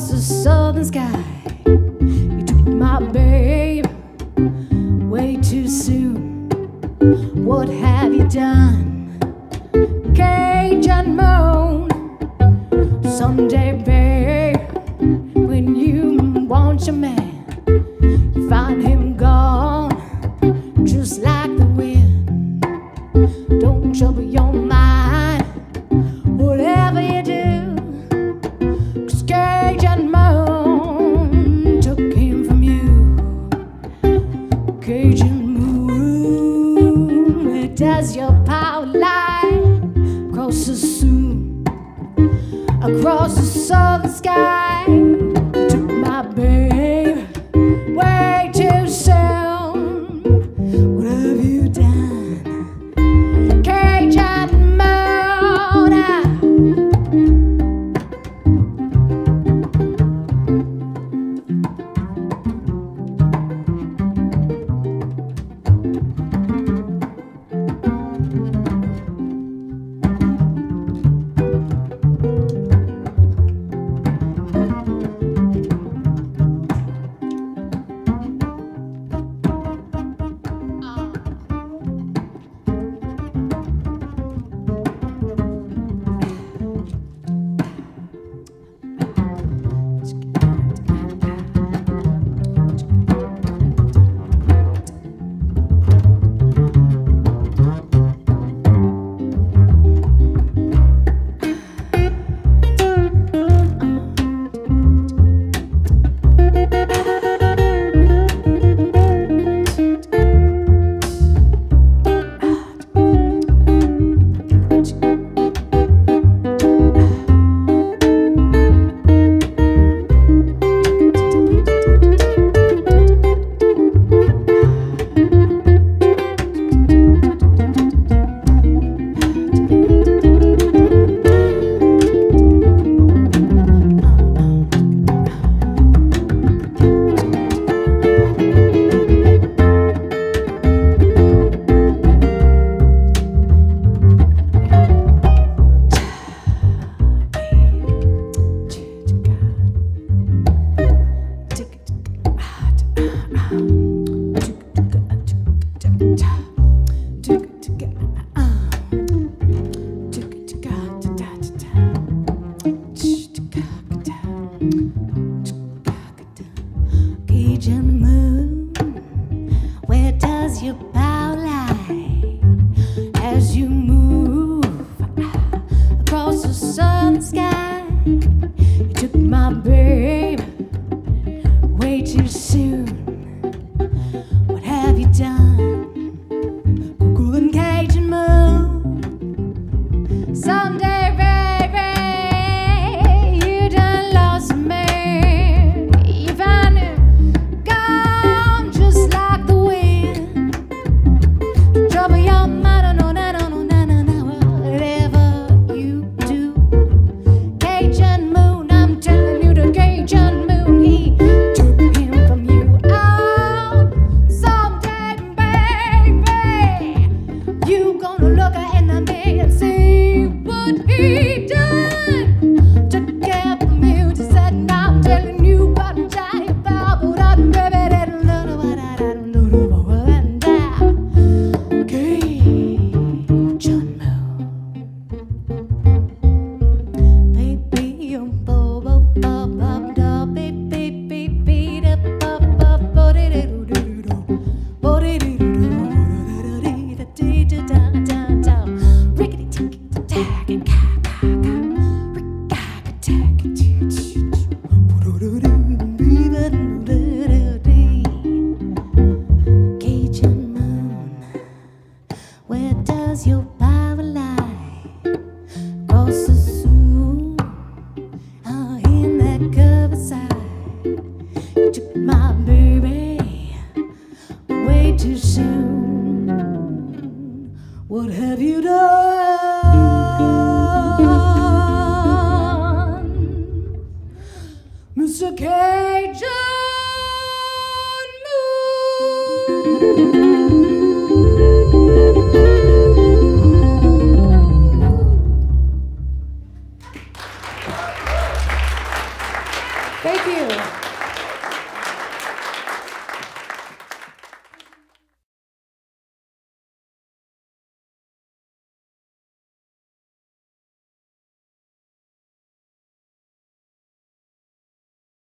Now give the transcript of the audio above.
was a southern sky. You took my babe way too soon. What have you done? Cajun moon. Someday, babe, when you want your man, you find him gone just like the wind. Don't trouble your saw the sky. gonna look her in the mirror and see what he does. Where does your power lie? Across the room, oh, uh, in that covered side. You took my baby way too soon. What have you done, Mr. Cajun Moon?